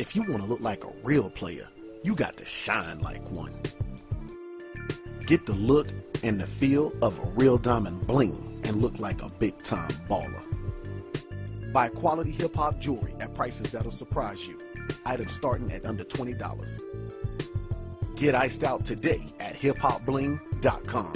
If you want to look like a real player, you got to shine like one. Get the look and the feel of a real diamond bling and look like a big time baller. Buy quality hip hop jewelry at prices that'll surprise you. Items starting at under $20. Get iced out today at hiphopbling.com.